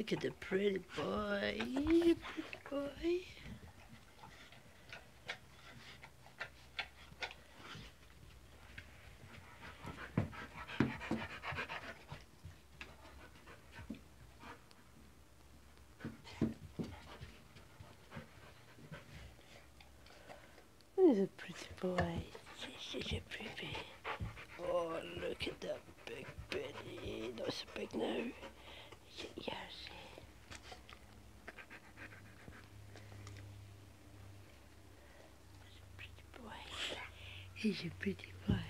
Look at the pretty boy. Pretty boy. He's a pretty boy. He's such a pretty. Oh, look at that big. Not so big now. Is He's a pretty boy.